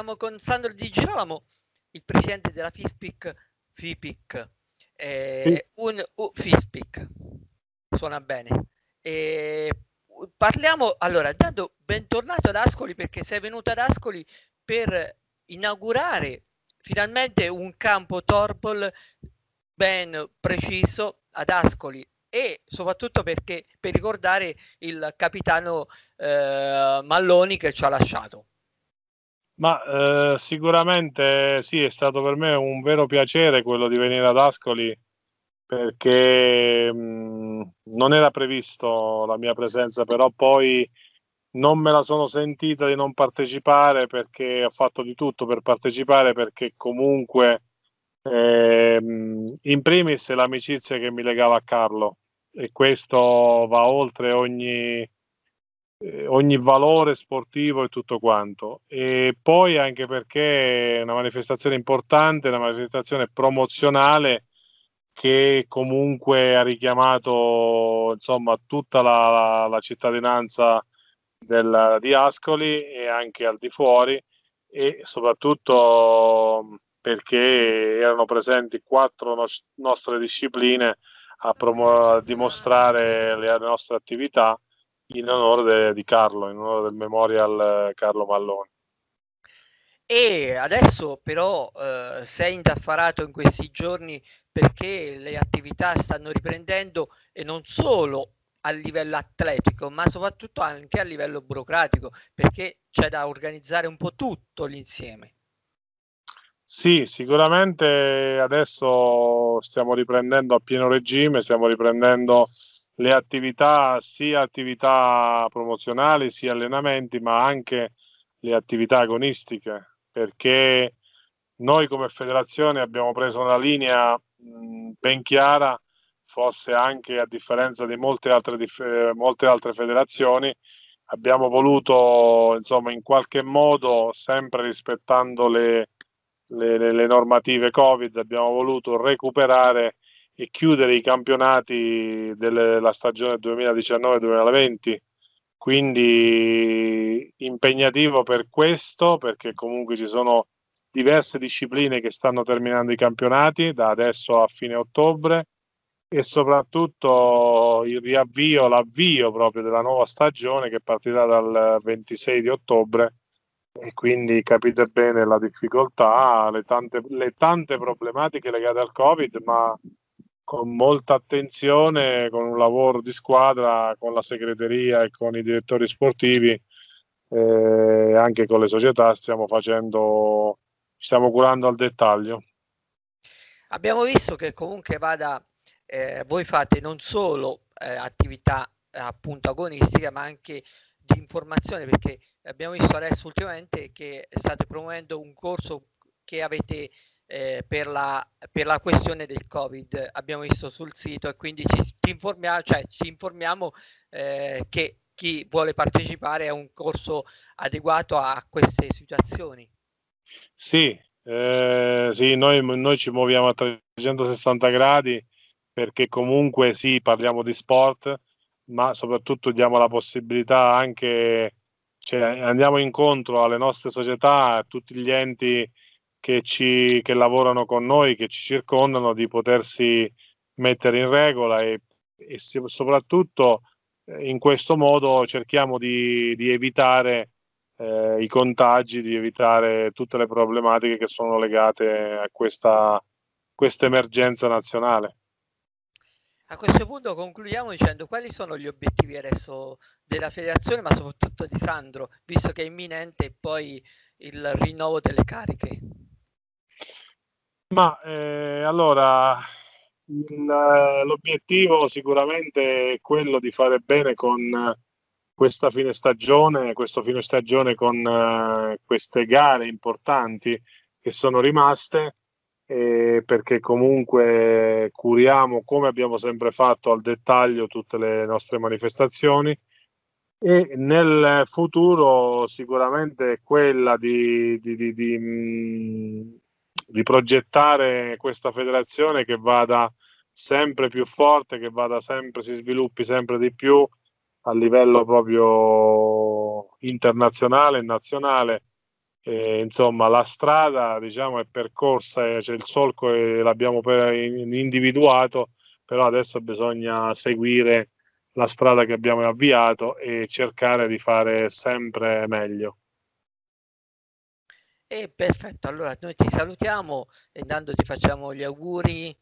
siamo con Sandro Di Girolamo, il presidente della FISPIC, FIPIC, eh, un, uh, FISPIC, suona bene. E parliamo, allora, intanto bentornato ad Ascoli perché sei venuto ad Ascoli per inaugurare finalmente un campo Torbol ben preciso ad Ascoli e soprattutto perché per ricordare il capitano eh, Malloni che ci ha lasciato. Ma eh, sicuramente sì, è stato per me un vero piacere quello di venire ad Ascoli perché mh, non era previsto la mia presenza, però poi non me la sono sentita di non partecipare perché ho fatto di tutto per partecipare perché comunque eh, in primis l'amicizia che mi legava a Carlo e questo va oltre ogni, eh, ogni valore sportivo e tutto quanto. E poi anche perché è una manifestazione importante, una manifestazione promozionale che comunque ha richiamato insomma tutta la, la, la cittadinanza del, di Ascoli e anche al di fuori e soprattutto perché erano presenti quattro nos- nostre discipline a, promo- a dimostrare le, le, nostre attività in onore de- di Carlo, in onore del Memorial Carlo Malloni. E adesso però eh, sei indaffarato in questi giorni perché le attività stanno riprendendo e non solo a livello atletico, ma soprattutto anche a livello burocratico, perché c'è da organizzare un po' tutto l'insieme. Sì, sicuramente adesso stiamo riprendendo a pieno regime, stiamo riprendendo le attività, sia attività promozionali, sia allenamenti, ma anche le attività agonistiche, perché noi come federazione abbiamo preso una linea mh, ben chiara, forse anche a differenza di molte altre, dif- molte altre federazioni, abbiamo voluto, insomma, in qualche modo, sempre rispettando le, le, le normative Covid, abbiamo voluto recuperare e chiudere i campionati della stagione 2019-2020 quindi impegnativo per questo perché comunque ci sono diverse discipline che stanno terminando i campionati da adesso a fine ottobre e soprattutto il riavvio, l'avvio proprio della nuova stagione che partirà dal 26 di ottobre. E quindi capite bene la difficoltà, le tante, le tante problematiche legate al Covid, ma con molta attenzione, con un lavoro di squadra, con la segreteria e con i direttori sportivi e eh, anche con le società stiamo facendo, stiamo curando al dettaglio. Abbiamo visto che comunque vada, eh, voi fate non solo eh, attività eh, appunto agonistica, ma anche di informazione perché abbiamo visto adesso ultimamente che state promuovendo un corso che avete eh, per, la, per la questione del covid. Abbiamo visto sul sito e quindi ci, informiamo, cioè, ci informiamo eh, che chi vuole partecipare a un corso adeguato a queste situazioni. Sì, eh, sì noi, noi ci muoviamo a 360 gradi perché comunque sì parliamo di sport ma soprattutto diamo la possibilità anche, cioè andiamo incontro alle nostre società, a tutti gli enti che, ci, che lavorano con noi, che ci circondano, di potersi mettere in regola e, e soprattutto eh, in questo modo cerchiamo di, di evitare eh, i contagi, di evitare tutte le problematiche che sono legate a questa, questa emergenza nazionale. A questo punto concludiamo dicendo quali sono gli obiettivi adesso della federazione, ma soprattutto di Sandro, visto che è imminente poi il rinnovo delle cariche. Ma eh, allora il, l'obiettivo sicuramente è quello di fare bene con questa fine stagione, questo fine stagione con uh, queste gare importanti che sono rimaste eh, perché comunque curiamo come abbiamo sempre fatto al dettaglio tutte le nostre manifestazioni. E nel futuro sicuramente quella di, di, di, di, mm, di progettare questa federazione che vada sempre più forte, che vada sempre, si sviluppi sempre di più a livello proprio internazionale e nazionale E, insomma, la strada diciamo, è percorsa, cioè il solco è, l'abbiamo individuato, però adesso bisogna seguire la strada che abbiamo avviato e cercare di fare sempre meglio. E perfetto, allora noi ti salutiamo e intanto ti facciamo gli auguri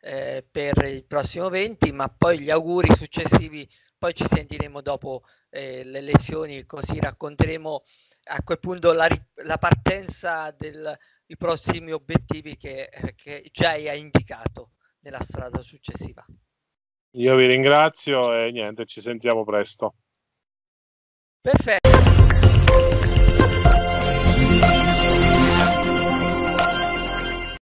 eh, per il prossimo 20, ma poi gli auguri successivi, poi ci sentiremo dopo eh, le lezioni, così racconteremo a quel punto la, la partenza dei prossimi obiettivi che, che già hai indicato nella strada successiva. Io vi ringrazio e niente, ci sentiamo presto. Perfetto.